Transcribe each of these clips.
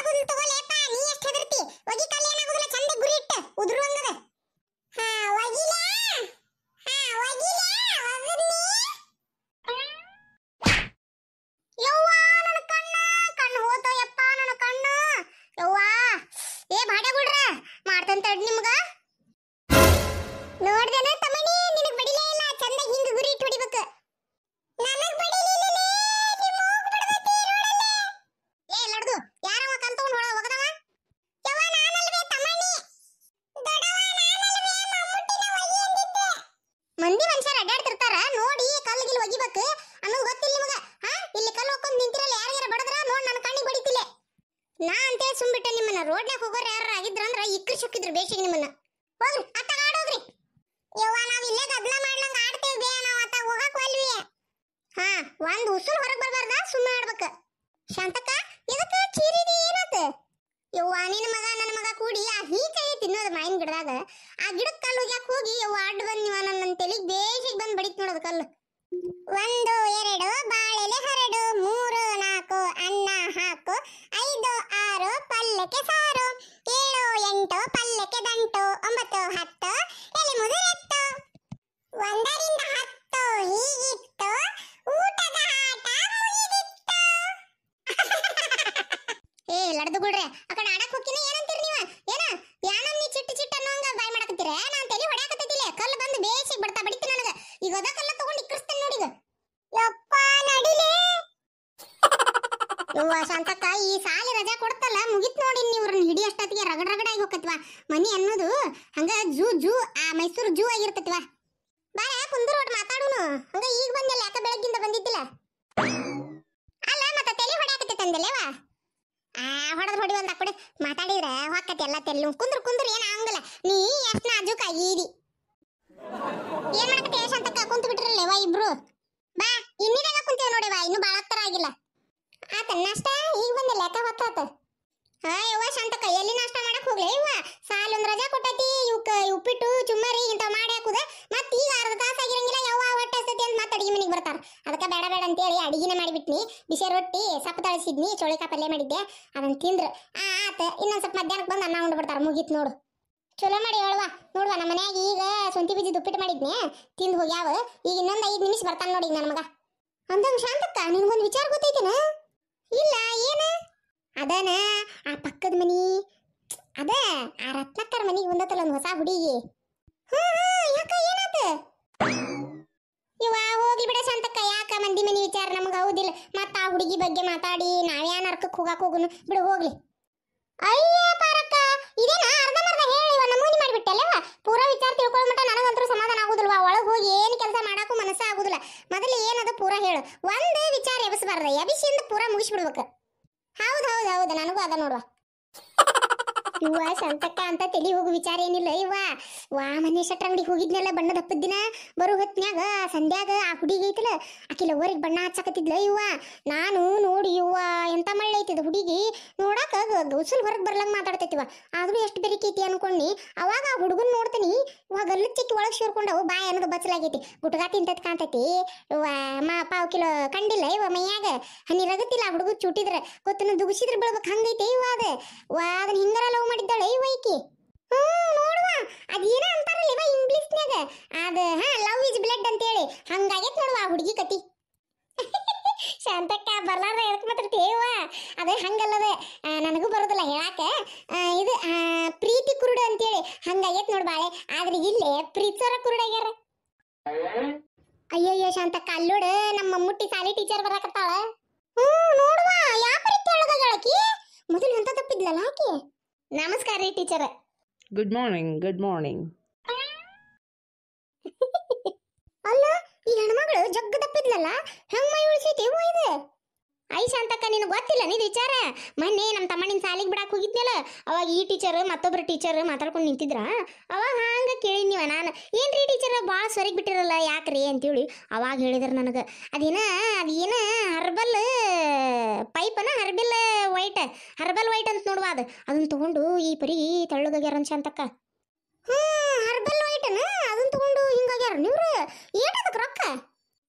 ಆಗೋದಿಲ್ಲ ತಗೋಲೇಪ ನೀ ಎಷ್ಟು ಹೆದರ್ತಿ? ಒಗಿ ಕಾಲ ಏನಾಗೋದಿಲ್ಲ ಚಂದ ಗುರಿ ಇಟ್ಟು ಉದುರುವಂಗದ ಹಾ ಹಾ ಒಗಿಲ ನನ್ನ ಕಣ್ಣ ಕಣ್ಣ ಯಪ್ಪ ನನ್ನ ಕಣ್ಣ. ಏ ಬಾಡೆ ಬಿಡ್ರ ಮಾಡ್ತಂತ ನಿಮ್ಗ. ಮಂದಿ ಮನುಷ್ಯರು ಅಡ್ಡಾಡ್ತಿರ್ತಾರ, ನೋಡಿ ಕಲ್ಲು ಗಿಲ್ ಒಗಿಬೇಕು. ಅನ್ನೋದು ಗೊತ್ತಿಲ್ಲ ನಿಮಗ. ಹಾ, ಇಲ್ಲಿ ಕಲ್ಲು ಹೋಗ್ಕೊಂಡು ನಿಂತಿರಲ್ಲ ಯಾರಿಗಾರ ಬಡದ್ರ, ನೋಡಿ ನನ್ನ ಕಣ್ಣಿಗೆ ಬಡಿತಿಲ್ಲ. ನಾ ಅಂತೇಳಿ ಸುಮ್ಬಿಟ್ಟೆ ನಿಮ್ಮನ್ನ. ರೋಡ್ನ್ಯಾಗ ಹೋಗೋರ ಯಾರು ಆಗಿದ್ರ ಅಂದ್ರೆ ಇಕ್ರು ಸುಕ್ಕಿದ್ರು ನಿಮ್ಮನ್ನ. ಹೋಗ್ರಿ ಅತ್ತಾಗ ಆಡೋಗ್ರಿ ಯವ್ವ, ನಾವು ಇಲ್ಲೇ ಗದ್ದಲ ಮಾಡ್ಲಂಗ ಆಡ್ತೇವೆ ಬೇ, ನಾವು ಅತ್ತಾಗ ಹೋಗಕ್ ಹಾ, ಒಂದು ಉಸುರು ಹೊರಗೆ ಬರಬಾರ್ದ ಸುಮ್ಮನೆ ಆಡ್ಬೇಕು. ಶಾಂತಕ್ಕ? ಯವ್ವ ನಿನ್ನ ಮಗ ನನ್ನ ಮಗ ಕೂಡಿ ಆ ಹೀಕಾಯಿ ತಿನ್ನೋದು ಮಾಯಿನ ಗಿಡದಾಗ. ಆ ಗಿಡಕ್ಕೆ ಕಲ್ಲು ಯಾಕೆ ಹೋಗಿ ಯವ್ವ, ಅಡ್ಡ ಬಂದ್ ನೀವ ನನ್ನ ತಲೆಗೆ ಬೇಸಿಗೆ ಬಂದು ಬಡಿತ್ ನೋಡೋದು ಕಲ್ಲು. ಒಂದು, ಎರಡು, ಬಾಳೆಲೆ ಹರಡು, ಮೂರು, ನಾಲ್ಕು, ಅನ್ನ ಹಾಕು, ಐದು, ಆರು, ಪಲ್ಲಕ್ಕೆ ಸಾರು, ಏಳು, ಎಂಟು, ಪಲ್ಲಕ್ಕೆ ದಂಟು, ಒಂಬತ್ತು, ಹತ್ತು, ಎಲೆ ಮುದುರೆತ್ತು. ಒಂದರಿಂದ ಹತ್ತು, ಹೀಗಿತ್ತು, ಊಟದ ಆಟ ಮುಗಿದಿತ್ತು. ಏ ಲಡ್ದುಗುಳ್ರೆ ಆ ಕಡೆ ಆಡಕ್ ಹೋಗ್ತೀನಿ ಏನಂತೀರಿ ನೀವ ಏನ ಯಾನನ್ ನೀ ಚಿಟ್ಟ ಚಿಟ್ಟ ಅನ್ನೋಂಗ ಬಾಯ್ ಮಾಡಕತ್ತೀರ ನಾನ್ ತಲೆ ಹೊಡ್ಯಾಕತ್ತಿಲ್ಲ ಕಲ್ಲು ಬಂದು ಬೇಸಿಗೆ ಬಿಡ್ತಾ ಬಡಿತು ನನಗ ಈಗ ಅದ ಕಲ್ಲ ತಗೊಂಡು ಇಕ್ಕರಿಸ್ತೇನೆ ನೋಡಿ ಈಗ ಯಪ್ಪ ನಡಿಲೇ ಯವ್ವ ಶಾಂತಕ್ಕ ಈ ಸಾಲಿ ರಜಾ ಕೊಡ್ತಲ್ಲ ಮುಗಿತ್ ನೋಡಿ ನೀವ್ರನ್ನ ಹಿಡಿ ಅಷ್ಟೊತ್ತಿಗೆ ರಗಡ ರಗಡ ಆಗಿ ಹೋಗತ್ವಾ ಮನಿ ಅನ್ನೋದು ಹಂಗ ಜೂ ಜೂ, ಆ ಮೈಸೂರು ಜೂ ಆಗಿರ್ತೈತಿವಾ ಬಾರ, ಕುಂದೂರು ಒಟ್ಟು ಮಾತಾಡೋನು. ಹಂಗ ಈಗ ಬಂದಲ್ಲ ಯಾಕ ಬೆಳಗ್ಗಿಂದ ಬಂದಿದ್ದಿಲ್ಲ? ಅಲ್ಲ, ಮತ್ತ ತಲೆ ಹೊಡ್ಯಾಕತ್ತೈತಂದಲ್ಲೇವಾ ಆ, ಹೊಡೆದ್ ಹೊಡಿ ಒಂದ್ ಅಕ್ಕಡೆ ಮಾತಾಡಿದ್ರೆ ಹೊಕ್ಕತಿ ಎಲ್ಲ ತೆಲ್ಲು ಕುಂದ್ರ ಕುಂದ್ರ ಏನ ಆಗಂಗಿಲ್ಲ. ನೀ ಎಷ್ಟ್ ನಾಜೂಕ್ ಆಗೀದಿ ಏನ್ ಮಾಡಕತ್ತೆ ಶಾಂತಕ್ಕ ಕುಂತು ಬಿಟ್ರಲ್ಲೇವಾ ಇಬ್ರು. ಬಾ ಇನ್ನಿದಾಗ ಕುಂತೇವ್ ನೋಡಿವಾ ಇನ್ನು ಬಾಳ ಹತ್ತರ ಆಗಿಲ್ಲ. ಆತ, ನಷ್ಟ? ಈಗ ಬಂದಿಲ್ಲ. ಯಾಕ ಹೊತ್ತಾತ? ಹಾ ಶಾಂತಕ್ಕ, ಎಲ್ಲಿ ನಾಷ್ಟ ಮಾಡಕ್ ಹೋಗ್ಲಿ? ಇವ ಸಾಲ ಒಂದ್ ರಜಾ ಕೊಟ್ಟತಿ ಇವಕ್ಕ ಉಪ್ಪಿಟ್ಟು, ಚುಮ್ಮರಿ ಇಂತ ಮಾಡಿ ಹಾಕುದ. ಮತ್ ಈಗ ಅರ್ಧ ತಾಸ ಆಗಿರಂಗಿಲ್ಲ ಯಾವ ಹೊಟ್ಟೆ ಹಸ್ತೈತಿ ಅಂತ ಮತ್ತೆ ಅಡಿಗೆ ಮನೆಗೆ ಬರ್ತಾರ. ಅದಕ್ಕ ಬೇಡ ಬೇಡ ಅಂತೇಳಿ ಅಡಿಗೆನ ಮಾಡಿಬಿಟ್ನಿ. ಬಿಸಿ ರೊಟ್ಟಿ ಸಪ್ ತಳಿಸಿದ್ನಿ, ಚೋಳಿಕಾಯಿ ಪಲ್ಯ ಮಾಡಿದ್ದೆ ಅದನ್ನ ತಿಂದ್ರ. ಆ, ಆತ, ಇನ್ನೊಂದ್ ಸ್ವಲ್ಪ ಮಧ್ಯಾಹ್ನಕ್ಕೆ ಬಂದು ಅನ್ನ ಉಂಡು ಬಿಡ್ತಾರ, ಮುಗೀತ್ ನೋಡು. ಚಲೋ ಮಾಡಿ ಹೇಳುವ. ನೋಡುವ ನಮ್ಮ ಮನ್ಯಾಗ ಈಗ ಸೊಂತಿ ಬೀಜದ ಉಪ್ಪಿಟ್ಟು ಮಾಡಿದ್ನಿ, ತಿಂದು ಹೋಗ್ಯಾವ. ಈಗ ಇನ್ನೊಂದು ಐದ್ ನಿಮಿಷ ಬರ್ತಾನೆ ನೋಡಿ ನನ್ನ ಮಗ. ಅಂದಂಗ ಶಾಂತಕ್ಕ, ನಿನ್ಗೊಂದು ವಿಚಾರ ಗೊತ್ತೈತೇನ? ಅದನ, ಆ ಪಕ್ಕದ ಮನಿ, ಅದೇ ಆ ರತ್ನಕ್ಕರ ಮನಿಗೆ ಬಂದತ್ತಲ್ಲ ಒಂದು ಹೊಸ ಹುಡುಗಿ. ಹಾ ಹಾ ಯಾಕ ಏನಾತ? ಇವ ಹೋಗ್ಲಿ ಬಿಡ ಶಾಂತಕ್ಕ, ಯಾಕ ಮಂದಿ ಮನಿ ವಿಚಾರ ನಮ್ಗೆ ಹೌದಿಲ್ಲ. ಮತ್ತ ಆ ಹುಡುಗಿ ಬಗ್ಗೆ ಮಾತಾಡಿ, ನಾವ್ಯಾನ ಅರ್ಕಕ್ಕೆ ಹೋಗಾಕ ಹೋಗುನು, ಬಿಡು ಹೋಗ್ಲಿ. ಅಯ್ಯೋ, ಪಾರಕ್ಕ, ಇದೇನ ಅರ್ಧಮರ್ಧ ಹೇಳಿ, ಇವ ನಮೂನಿ ಮಾಡಿಬಿಟ್ಟಲ್ಲವ ಪೂರಾ ವಿಚಾರ ತಿಳ್ಕೊಳ್ಳೋ ಮಟ್ಟ ನನಗಂತೂ ಸಮಾಧಾನ ಆಗುದಿಲ್ವಾ? ಒಳಗೆ ಹೋಗಿ ಏನು ಕೆಲಸ ಮಾಡಕ್ಕೂ ಮನಸ್ಸ ಆಗುದಿಲ್ಲ. ಮೊದಲು ಏನದು ಪೂರಾ ಹೇಳು. ಒಂದೇ ವಿಚಾರ ಎಬಸಬಾರ್ದ. ಎಬಿಸಿಂದ ಪೂರ ಮುಗಿಸ್ಬಿಡ್ಬೇಕು. ಹೌದು ಹೌದು ಹೌದು ನನಗೂ ಅದ ನೋಡುವ. ಇವ್ವ ಸಂತಕ್ಕ ಅಂತ ತಲಿ ಹೋಗು ವಿಚಾರ ಏನಿಲ್ಲ. ಇವ್ವ ವಾ ಮನೆ ಶಟ್ರ ಅಂಗಡಿ ಹೋಗಿದ್ನಲ್ಲ ಬಣ್ಣದ ಹಪ್ಪದ ದಿನ? ಬರೋ ಹೊತ್ನ್ಯಾಗ, ಸಂಧ್ಯಾಗ ಆ ಹುಡುಗಿ ಐತಲ್ಲ ಆಕಿ ಊರಿಗೆ ಬಣ್ಣ ಹಚ್ಚಕತ್ತಿದ್ಲ. ಇವ್ವ ನಾನು ನೋಡಿ ಇವ್ವ ಎಂತ ಮಳ್ಳೆ ಐತಿದ ಹುಡುಗಿ? ನೋಡಾಕ ಗೌಸಲ್ ಹೊರಗೆ ಬರ್ಲಂಗ್ ಮಾತಾಡ್ತೈತಿವ ಆದ್ರೂ ಎಷ್ಟು ಬೆರಿಕೈತಿ ಅನ್ಕೊಂಡಿ, ಅವಾಗ ಆ ಹುಡುಗನ್ ನೋಡ್ತೀನಿ ಇವಾಗ ಗಲ್ಲು ಚಿಕ್ಕಿ ಒಳಗೆ ಸೇರ್ಕೊಂಡವು ಬಾಯ್ ಅನ್ನೋದು ಬಚ್ಚಲಾಗೈತಿ. ಗುಟ್ಗಾ ತಿಂತದ್ ಕಾಣ್ತೈತಿ. ಇವ ಮಾ ಪಾವ್ ಕಿಲೋ ಕಂಡಿಲ್ಲ ಇವ ಮೈಯಾಗ? ಹನಿ ರಗತಿಲ್ಲ ಹುಡುಗ ಚುಟ್ಟಿದ್ರ ಗೊತ್ತನ ದುಗುಸಿದ್ರ ಬೀಳ್ಬೇಕು ಹಂಗೈತಿ ಇವ ಅದ? ವಾ ಅದನ್ನ ಹಿಂಗಾರ ಲವ್ ಮಾಡಿದ್ದಾಳೆ ಇವ ಈಕಿ ಹ್ಮ್ ಅದೇನ ಅಂತಾರಲ್ಲ ಇವ ಇಂಗ್ಲಿಷ್ನ್ಯಾಗ. ಅದ, ಹಾ ಲವ್ ಇಸ್ ಬ್ಲಡ್ ಅಂತ ಹೇಳಿ ನೋಡುವ ಆ ಹುಡುಗಿ ಕತಿ. ಶಾಂತಕ್ಕ, ಬರ್ಲಾರ್ದ ಎದಕ್ ಮಾತಾಡ್ತೀವ ಅದೇ ಹಂಗಲ್ಲದ. ನನಗೂ ಬರೋದಿಲ್ಲ ಹೇಳಾಕ. ಇದು ಪ್ರೀತಿ ಕುರುಡು ಅಂತೇಳಿ. ಹಂಗಾಗೈತೆ ನೋಡ್ ಬಾಳೆ. ಆದ್ರೆ ಇಲ್ಲೇ ಪ್ರೀತಿಸೋರ ಕುರುಡಾಗ್ಯಾರ ಅಯ್ಯಯ್ಯೋ, ಶಾಂತಕ್ಕ, ಅಲ್ಲೋಡು. ನಮ್ಮ ಮುಟ್ಟಿ ಸಾಲಿ ಟೀಚರ್ ಬರಕತ್ತಾಳ. ಹ್ಮ್ ನೋಡುವ ಯಾವ ಪ್ರೀತಿ ಒಳಗಾಗಳಕಿ ಮೊದಲು ಎಂತ ತಪ್ಪಿದ್ಲಲ್ಲ ಆಕಿ ನಮಸ್ಕಾರ ರೀ teacher. Good morning good morning ಅಲ್ಲ ಈ ಹೆಣ್ಮಗಳು ಜಗ್ಗ ತಪ್ಪಿದ್ಲಲ್ಲ? ಹೆಂಗ್ ಮೈ ಉಳಿಸೈತಿ ಇದು. ಐ ಶಾಂತಕ್ಕ ನಿನಗೆ ಗೊತ್ತಿಲ್ಲ ನೀ ವಿಚಾರ? ಮೊನ್ನೆ ನಮ್ಮ ತಮ್ಮನಿನ ಸಾಲಿಗೆ ಬಿಡಕ್ಕೆ ಹೋಗಿದ್ನಲ್ಲ, ಅವಾಗ ಈ ಟೀಚರ್ ಮತ್ತೊಬ್ಬರು ಟೀಚರ್ ಮಾತಾಡ್ಕೊಂಡು ನಿಂತಿದ್ರ? ಅವಾಗ ಕೇಳಿ ಕೇಳಿದ್ನಿವ ನಾನು, ಏನ್ರಿ ಟೀಚರ್ ಭಾಳ ಸೊರಿಗೆ ಬಿಟ್ಟಿರಲ್ಲ, ಯಾಕ್ರಿ? ಅಂತೇಳಿ ಅವಾಗ ಹೇಳಿದ್ರು ನನಗೆ. ಅದೇನ ಅದೇನ ಹರ್ಬಲ್ ಪೈಪನ, ಹರ್ಬಲ್ ವೈಟ್ ಹರ್ಬಲ್ ವೈಟ್ ಅಂತ ನೋಡುವ ಅದು. ಅದನ್ನ ತೊಗೊಂಡು ಈ ಪರಿ ತೆಳ್ಳಗಾಗ್ಯಾರ ಅಂತ ಶಾಂತಕ್ಕ ಹ್ಞೂ ಹರ್ಬಲ್ ವೈಟನ ಅದನ್ನ ತೊಗೊಂಡು ಹಿಂಗಾಗ್ಯಾರ ನೀವ್ರ?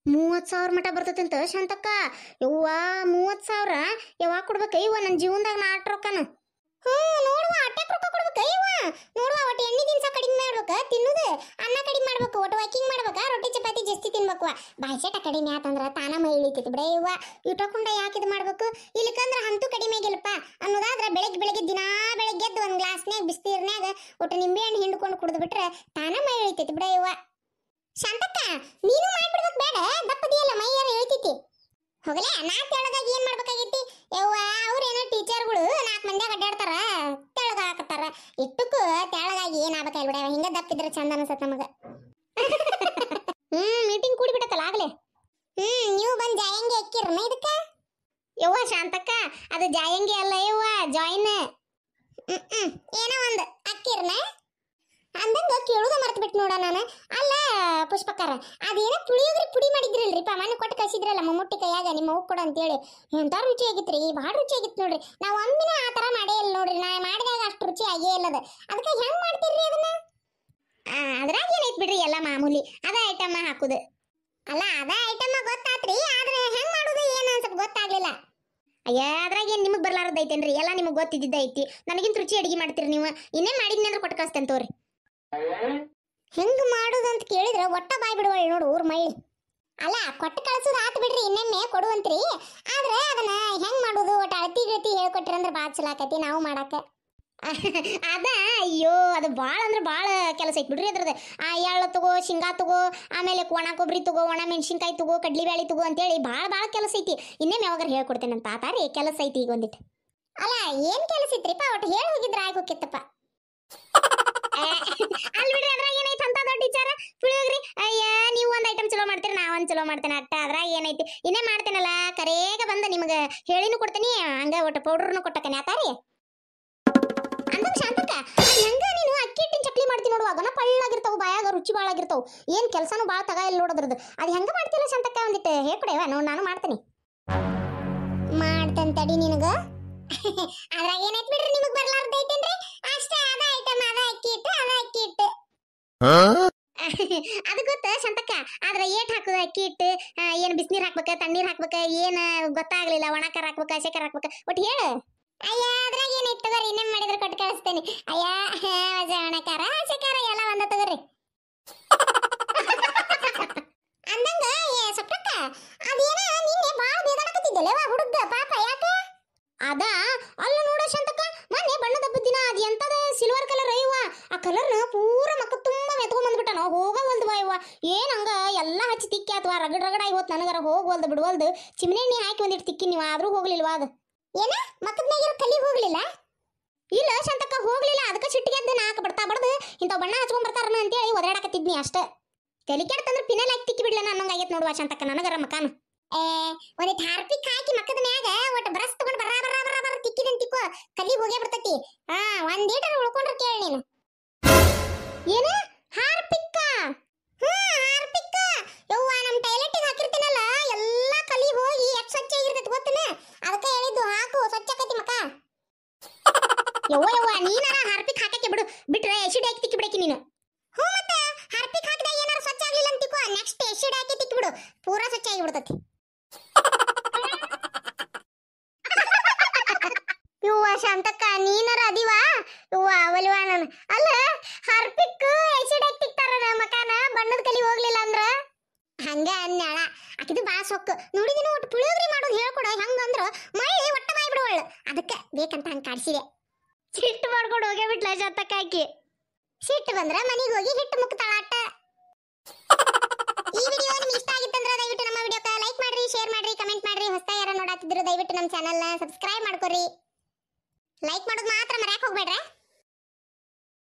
ಮೂವತ್ತು ಸಾವಿರ ಮಟ ಬರ್ತೈತಂತ ಶಾಂತಕ್ಕ? ಯವ್ವ, ಮೂವತ್ತು ಸಾವಿರ? ಯಾವಾಗ ಕೊಡ್ಬೇಕ ಇವ ನನ್ನ ಜೀವನದಾಗ ನಾ ಆಟ ರೊಕ್ಕನ. ಹ್ಮ್ ನೋಡುವ ಅಟ್ಟಕ್ಕೆ ರೊಕ್ಕ ಕೊಡ್ಬೇಕ ಇವ ನೋಡುವ, ಒಟ್ಟು ಎಣ್ಣೆ ದಿನಸ ಕಡಿಮೆ ಮಾಡ್ಬೇಕ, ತಿನ್ನುದು. ಅನ್ನ ಕಡಿಮೆ ಮಾಡ್ಬೇಕು, ಒಟ್ಟು ವಾಕಿಂಗ್ ಮಾಡ್ಬೇಕ, ರೊಟ್ಟಿ, ಚಪಾತಿ, ಜಾಸ್ತಿ ತಿನ್ಬೇಕು ಬಾಯ್ಸೆಟ ಕಡಿಮೆ ಆತಂದ್ರ ತಾನ ಮೈ ಬಿಡ ಇವ್ವ ಇಟ್ಟಕೊಂಡ ಯಾಕೆ ಇದು ಮಾಡ್ಬೇಕು? ಇಲ್ಲಕಂದ್ರ ಅಂತೂ ಕಡಿಮೆ ಆಗಿಲ್ಲಪ್ಪ. ಅನ್ನೋದಾದ್ರೆ ಬೆಳಗ್ಗೆ ಬೆಳಗ್ಗೆ ದಿನಾ ಬೆಳಗ್ಗೆ ಎದ್ದು ಒಂದು ಗ್ಲಾಸ್ನ್ಯಾಗ ಬಿಸ್ತೀರ್ನ್ಯಾಗ ಒಟ್ಟು ನಿಂಬೆ ಹಣ್ಣು ಹಿಂಡ್ಕೊಂಡು ಕುಡಿದ್ಬಿಟ್ರೆ ತಾನ ಮೈ ಬಿಡ ಇವ್ವ ಶಾಂತಕ್ಕ, ನೀನು ಮಾಡ್ಬಿಡ್ಬೇಕು ಬೇಡ. ದಪ್ಪದಿಯಲ್ಲ ಮೈಯಾರ ಇಳಿತೈತಿ ಹೋಗಲೇ ನಾ ತೆಳಗಾಗಿ ಏನ್ ಮಾಡ್ಬೇಕಾಗೈತಿ? ಯವ್ವ, ಅವ್ರೇನೋ ಟೀಚರ್ಗಳು ನಾಲ್ಕು ಮಂದಿ ಅಡ್ಡಾಡ್ತಾರ ತೆಳಗ ಹಾಕತ್ತಾರ. ಇಟ್ಟಕ್ಕೂ ತೆಳಗಾಗಿ ಏನ್ ಆಗ್ಬೇಕಾಗಿ ಬಿಡ ಹಿಂಗ ದಪ್ಪಿದ್ರೆ ಚಂದ ಅನ್ಸತ್ ನಮಗ. ಹ್ಮ್ ಮೀಟಿಂಗ್ ಕೂಡಿ ಬಿಡತ್ತಲ್ಲ, ಆಗ್ಲೇ. ಹ್ಮ್, ನೀವು ಬಂದ್ ಜಾಯಂಗಿ ಹಾಕಿರನ ಇದಕ್ಕ? ಯವ್ವ, ಶಾಂತಕ್ಕ, ಅದು ಜಾಯಂಗಿ ಅಲ್ಲ ಯವ್ವ ಜಾಯಿನ್ ಏನೋ ಒಂದು ಅಕ್ಕಿರ್ನ ಅಂದಂಗ ಕೇಳುದ ಮರ್ತ್ ಬಿಟ್ಟು ನೋಡ ನಾನು. ಅಲ್ಲ, ಪುಷ್ಪಕಾರ, ಅದೇನೋ ಪುಳಿಯೋಗ್ರಿ ಪುಡಿ ಮಾಡಿದ್ರಲ್ರಿ. ಪಾ, ಮನೆ ಕೊಟ್ಟು ಕಳ್ಸಿದ್ರಲ್ಲ ಮಮ್ಮುಟ್ಟಿ ಕೈಯಾಗ, ನಿಮ್ಮ ಅವ್ವ ಕೊಡು ಅಂತೇಳಿ. ಎಂಥ ರುಚಿ ರೀ ಭಾಳ ರುಚಿ ಆಗಿತ್ತು ನೋಡ್ರಿ. ನಾವು ಒಮ್ಮಿನ ಆ ಥರ ಮಾಡೇ ಇಲ್ಲ ನೋಡ್ರಿ. ನಾ ಮಾಡಿದಾಗ ಅಷ್ಟು ರುಚಿ ಆಗೇ ಇಲ್ಲದ. ಅದಕ್ಕೆ ಹೆಂಗೆ ಮಾಡ್ತೀರಿ ಅದನ್ನ? ಅದ್ರಾಗ ಏನೈತೆ ಬಿಡ್ರಿ ಎಲ್ಲ ಮಾಮೂಲಿ. ಅದ ಐಟಮ್ ಹಾಕುದು. ಅಲ್ಲ, ಅದ ಐಟಮ್ ಗೊತ್ತಾತ್ರಿ, ಆದ್ರೆ ಹೆಂಗ್ ಮಾಡೋದು ಏನು ಅಂತ ಗೊತ್ತಾಗ್ಲಿಲ್ಲ. ಅಯ್ಯ, ಅದ್ರಾಗ ಏನು ನಿಮಗೆ ಬರ್ಲಾರದ್ ಐತೇನ್ರಿ ಎಲ್ಲ ನಿಮಗೆ ಗೊತ್ತಿದ್ದಿದ್ದ ಐತಿ ನನಗಿಂತ ರುಚಿ ಅಡಿಗೆ ಮಾಡ್ತೀರಿ ನೀವು. ಇನ್ನೇ ಮಾಡಿದ್ನಿ ಕೊಟ್ಟು ಕಳಿಸ್ತೇನೆ ತೋರಿ ಹೆಂಗ್ ಅಂತ ಕೇಳಿದ್ರೆ ಒಟ್ಟ ಬಾಯ್ ಬಿಡುವಳು ನೋಡು ಊರ್ ಮೈ ಅಲ್ಲ, ಕೊಟ್ಟು ಕಳ್ಸೋದು ಆತು ಬಿಡ್ರಿ ಇನ್ನೊಮ್ಮೆ ಕೊಡುವಂತ್ರಿ. ಆದ್ರೆ ಅದನ್ನ ಹೆಂಗ್ ಮಾಡುದು? ಒಟ್ಟ ಅಳತಿ ಗತಿ ಹೇಳ್ಕೊಟ್ರಿ ಅಂದ್ರೆ ಭಾಳ ಚಲೋ ಆಕತಿ ನಾವು ಮಾಡಾಕ ಅದ, ಅಯ್ಯೋ, ಅದು ಭಾಳ ಅಂದ್ರೆ ಭಾಳ ಕೆಲಸ ಐತಿ ಬಿಡ್ರಿ ಅದ್ರದ್ದು ಆ ಎಳ್ಳು ತಗೋ, ಶೇಂಗಾ ತಗೋ, ಆಮೇಲೆ ಒಣ ಕೊಬ್ಬರಿ ತಗೋ, ಒಣ ಮೆಣಸಿನ್ಕಾಯಿ ತಗೋ, ಕಡ್ಲಿ ಬ್ಯಾಳಿ ತಗೋ ಅಂತೇಳಿ ಭಾಳ ಭಾಳ ಕೆಲಸ ಐತಿ. ಇನ್ನೇನು ಯಾವಾಗ ಹೇಳ್ಕೊಡ್ತೇನೆ ಅಂತ ಆತಾರಿ ಕೆಲಸ ಐತಿ ಈಗ ಒಂದಿಟ್ಟು ಅಲ್ಲ, ಏನ್ ಕೆಲಸ ಐತ್ರಿಪ್ಪ? ಒಟ್ಟು ಹೇಳಿ ಹೋಗಿದ್ರೆ ಆಗಿ ಹೋಗಿತ್ತಪ್ಪ ಅಲ್ಲಿ ಬಿಡ್ರಿ, ಅದ್ರಾಗ ಏನೈತಿ ಅಂತ ದೊಡ್ಡ ವಿಚಾರ? ಪುಳಿಯೋಗ್ರಿ. ಅಯ್ಯ, ನೀವು ಒಂದ್ ಐಟಮ್ ಚಲೋ ಮಾಡ್ತೀರಿ ನಾ ಒಂದ್ ಚಲೋ ಮಾಡ್ತೇನೆ. ಅಟ್ಟ, ಅದ್ರಾಗ ಏನೈತಿ? ಇನ್ನೇ ಮಾಡ್ತೇನಲ್ಲ, ಕರೇಗ ಬಂದ ನಿಮಗೆ ಹೇಳಿನೂ ಕೊಡ್ತೇನಿ, ಹಂಗ ಒಟ್ಟು ಪೌಡರ್ನು ಕೊಟ್ಟಕನೆ ಆತಾರಿ ಅಂದಂಗ ಶಾಂತಕ್ಕ ಹೆಂಗ ನೀನು ಅಕ್ಕಿ ಹಿಟ್ಟಿನ ಚಕ್ಲಿ ಮಾಡ್ತೀನಿ ನೋಡು, ಅದನ್ನ ಪಳ್ಳಾಗಿರ್ತಾವ, ಬಾಯಾಗ ರುಚಿ ಭಾಳ ಆಗಿರ್ತಾವ ಏನ್ ಕೆಲಸನೂ ಭಾಳ ತಗ ಇಲ್ಲ ನೋಡೋದ್ರದ್ದು ಅದು ಹೆಂಗ ಮಾಡ್ತೀರ ಶಾಂತಕ್ಕ ಒಂದಿಟ್ಟು ಹೇಳ್ಕೊಡೇವ ನೋಡಿ ನಾನು ಮಾಡ್ತೀನಿ. ಮಾಡ್ತೇನೆ ತಡಿ ನಿನಗ. ಅದ್ರಾಗ ಏನೈತಿ ಬಿಡ್ರಿ, ನಿಮಗ್ ಬರ್ಲಾರ್ದ ಐತೇನ್ರಿ ಅಷ್ಟ ಅದ ಐಟಮ್ ಅದ ಅಕ್ಕಿ ಹಿಟ್ಟು ಅದ ಅಕ್ಕಿ ಹಿಟ್ಟು ಅದು ಗೊತ್ತ ಶಂತಕ್ಕ. ಆದ್ರೆ ಏಟ್ ಹಾಕುದ ಅಕ್ಕಿ ಹಿಟ್ಟು ಆ, ಏನ್ ಬಿಸಿನೀರ್ ಹಾಕ್ಬೇಕ ತಣ್ಣೀರ್ ಹಾಕ್ಬೇಕ ಏನ್ ಗೊತ್ತಾಗ್ಲಿಲ್ಲ ಒಣಕಾರ ಹಾಕ್ಬೇಕ ಶೇಖರ್ ಹಾಕ್ಬೇಕ. ಒಟ್ಟು ಹೇಳು. ಅಯ್ಯ ಅದ್ರಾಗ ಏನೈತ್ ಬರ್ರಿ ಇನ್ನೇನ್ ಮಾಡಿದ್ರೆ ಕೊಟ್ಟು ಕಳಿಸ್ತೇನೆ. ಅಯ್ಯ ಒಣಕಾರ ಶೇಖರ ಎಲ್ಲ ಒಂದ ತಗೋರಿ ಅಂದಂಗ ಏ ಸಪ್ರಕ್ಕ ಅದೇನ ನಿನ್ನೆ ಬಾಳ ಬೇದಾಡಕತ್ತಿದ್ದಲ್ಲ ಹುಡುಗ ಪಾಪ ಯಾಕ ಅದ ಅಲ್ಲ ನೋಡ ಶಾಂತಕ್ಕ ಮೊನ್ನೆ ಬಣ್ಣದ ಹಬ್ಬದ ದಿನ ಅದ್ ಎಂತದ ಸಿಲ್ವರ್ ಕಲರ್ ಅಯ್ಯವ್ವ ಆ ಕಲರ್ನ ಪೂರ ಮಕ್ಕ ತುಂಬಾ ಮೆತ್ಕೊಂಡ್ ಬಂದ್ಬಿಟ್ಟ ಹೋಗವಲ್ದು ಅಯ್ಯವ್ವ ಏನ್ ಹಂಗ? ಎಲ್ಲಾ ಹಚ್ಚಿ ತಿಕ್ಕಿ ಅಥವಾ ರಗಡ್ ರಗಡ ಇವತ್ತು ನನಗರ. ಹೋಗ್ವಲ್ದು ಬಿಡ್ವಲ್ದು ಚಿಮ್ನೆ ಎಣ್ಣೆ ಹಾಕಿ ಒಂದಿಟ್ಟು ತಿಕ್ಕಿ ನೀವು ಆದ್ರೂ ಹೋಗ್ಲಿಲ್ವಾ ಅದು ಏನ? ಮಕ್ಕದ ಮ್ಯಾಗಿರೋ ಕಲಿ ಹೋಗ್ಲಿಲ್ಲ? ಇಲ್ಲ ಶಾಂತಕ್ಕ ಹೋಗ್ಲಿಲ್ಲ. ಅದಕ್ಕೆ ಸಿಟ್ಟಿಗೆ ನಾಕ ನಾಲ್ಕು ಬಡ್ತಾ ಬಡ್ದು ಇಂಥ ಬಣ್ಣ ಹಚ್ಕೊಂಡ್ ಬರ್ತಾರನ ಅಂತೇಳಿ ಒದರಾಡಕತ್ತಿದ್ನಿ ಅಷ್ಟ. ತಲೆ ಕೆಡ್ತಂದ್ರೆ ಪಿನಲ್ ಹಾಕಿ ತಿಕ್ಕಿ ಬಿಡ್ಲ ಅನ್ನಂಗ ಆಗೈತೆ ನೋಡುವ ಶಾಂತಕ್ಕ ನನಗರ ಮಕಾನು. ಏ ಒಂದಿಟ್ಟು ಹಾರ್ಪಿಕ್ ಹಾಕಿ ಮಕ್ಕದ ಮ್ಯಾಗ ಒಟ್ಟು ಬ್ರಸ್ ತಗೊಂಡು ಬರ ಬರ ಬರ ಬರ ತಿಕ್ಕಿದಂತ ತಿಕ್ಕೋ. ಕಲಿ ಹೋಗೇ ಬಿಡ್ತತಿ. ಹಾ ಒಂದೇಟರ ಉಳ್ಕೊಂಡ್ರೆ ಕೇಳಿ ನೀನು. ಏನು? ಹಾರ್ಪಿಕ್ಕ ಹಾ ಹಾರ್ಪಿಕ್ಕ ಯವ್ವ ನಮ್ಮ ಟೈಲೆಟಿಗೆ ಹಾಕಿರ್ತೀನಲ್ಲ, ಎಲ್ಲಾ ಕಲಿ ಹೋಗಿ ಎಷ್ಟು ಸ್ವಚ್ಛ ಆಗಿರ್ತೈತಿ ಗೊತ್ತನ? ಅದಕ್ಕೆ ಹೇಳಿದ್ದು ಹಾಕು, ಸ್ವಚ್ಛ ಆಕತಿ ಮಕ. ಯವ್ವ ಯವ್ವ, ನೀನಾರ ಹಾರ್ಪಿಕ್ ಹಾಕಕ್ಕೆ ಬಿಡು. ಬಿಟ್ರೆ ಎಸಿಡ್ ಹಾಕಿ ತಿಕ್ಕಿ ಬಿಡಕ್ಕೆ ನೀನು. ಹ್ಞೂ ಮತ್ತೆ ಹಾರ್ಪಿಕ್ ಹಾಕಿದಾಗ ಏನಾರ ಸ್ವಚ್ಛ ಆಗ್ಲಿಲ್ಲ ಅಂತ ನೆಕ್ಸ್ಟ್ ಎಸಿಡ್ ಹಾಕಿ ತಿಕ್ಕಿ ಬಿಡು ಪೂರಾ ಸ್ವಚ್ಛ ಆಗಿ ಬಿಡ್ತತಿ ಯವ್ವ, ಶಾಂತಕ್ಕ, ನೀನಾರ ಅದಿವಾ? ಯವ್ವ, ಅವಲ್ವಾ ಅಲ್ಲ ಹಾರ್ಪಿಕ್ ಎಸಿಡ್ ಹಾಕಿ ತಿಕ್ತಾರ ಮಕಾನ ಬಣ್ಣದ ಕಲಿ ಹೋಗ್ಲಿಲ್ಲ ಅಂದ್ರ? ಹಂಗ ಅನ್ಯಾಳ. ಆಕಿದು ಬಾ ಸೊಕ್ಕು. ನೋಡಿದಿನ ಒಟ್ಟು ಪುಳಿಯೋಗ್ರಿ ಮಾಡೋದು ಹೇಳ್ಕೊಡ. ಹೆಂಗಂದ್ರ ಮಳ್ಳಿ ಒಟ್ಟ ಮೈ ಬಿಡುವಳು ಅದಕ್ಕೆ ಬೇಕಂತ ಹಂಗ ಕಾಡ್ಸಿದೆ. ಸಿಟ್ಟು ಮಾಡ್ಕೊಂಡು ಹೋಗೇ ಬಿಟ್ಲ ಶಾಂತಕ್ಕ ಹಾಕಿ ಸಿಟ್ಟು ಬಂದ್ರ ಮನೆಗೆ ಹೋಗಿ ಹಿಟ್ಟು ಮುಕ್ತಾಳ ಅಟ್ಟ ಈ ವಿಡಿಯೋ ನಿಮ್ಗೆ ಇಷ್ಟ ಆಗಿತ್ತಂದ್ರೆ ದಯವಿಟ್ಟು ನಮ್ಮ ವಿಡಿಯೋಕ್ಕೆ ಲೈಕ್ ಮಾಡ್ರಿ ಶೇರ್ ಮಾಡ್ರಿ ಕಮೆಂಟ್ ಮಾಡ್ರಿ. ಹೊಸ ಯಾರು ನೋಡಾತಿದ್ರು ದಯವಿಟ್ಟು ನಮ್ಮ ಚಾನಲ್ನ ಸಬ್ಸ್ಕ್ರೈಬ್ ಮಾಡ್ಕೊರಿ. ಲೈಕ್ ಮಾಡೋದು ಮಾತ್ರ ಮರ್ಯಾಕ್ ಹೋಗ್ಬೇಡ್ರೆ?